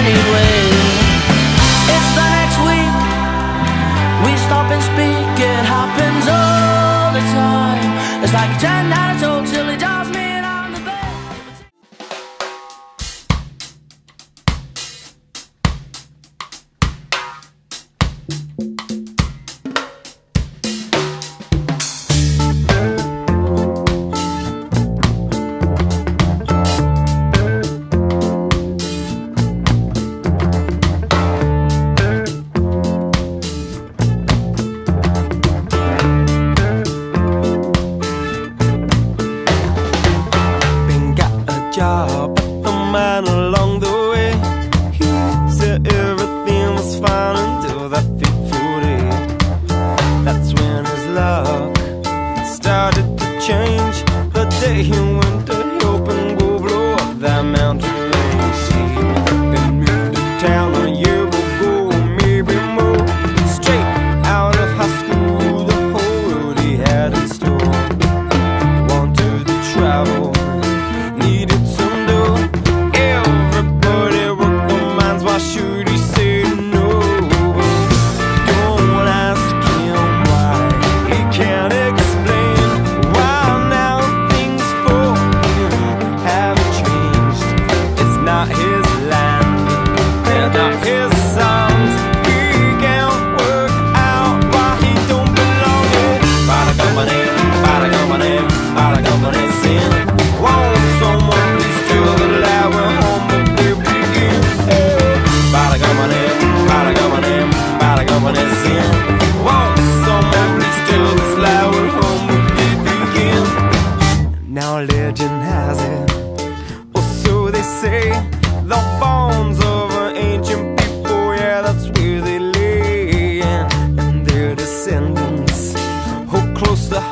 anyway. It's the next week. We stop and speak, it happens job, but the man along the way, he said everything was fine until that fateful day. That's when his luck started to change. The day he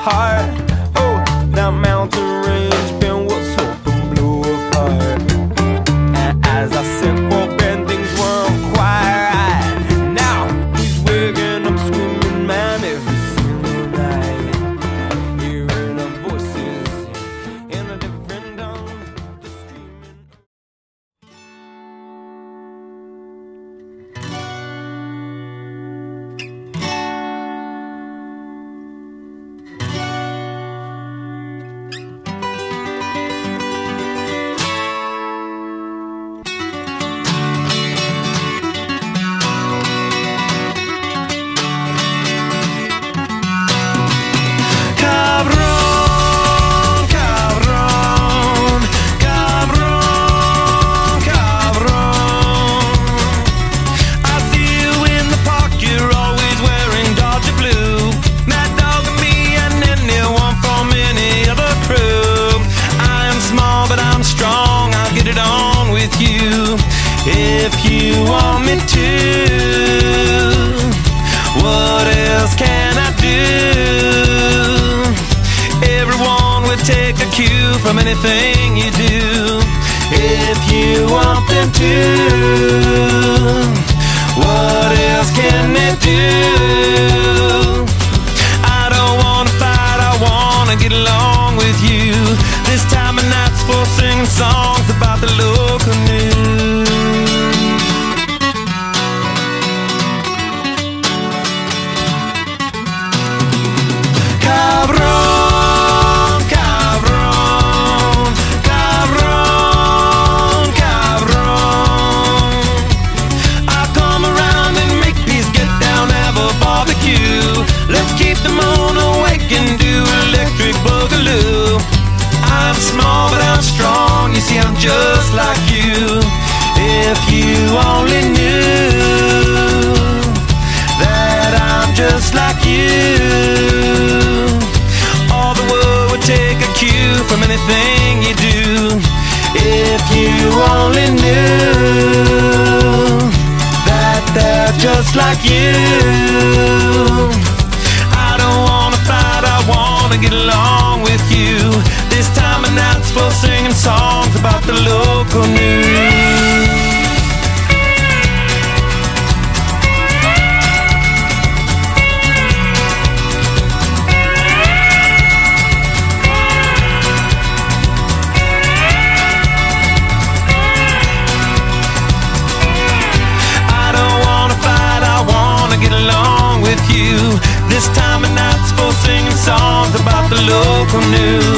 heart. you want me to. What else can I do? Everyone would take a cue from anything you do. If you want them to, what else can they do? like you. local news.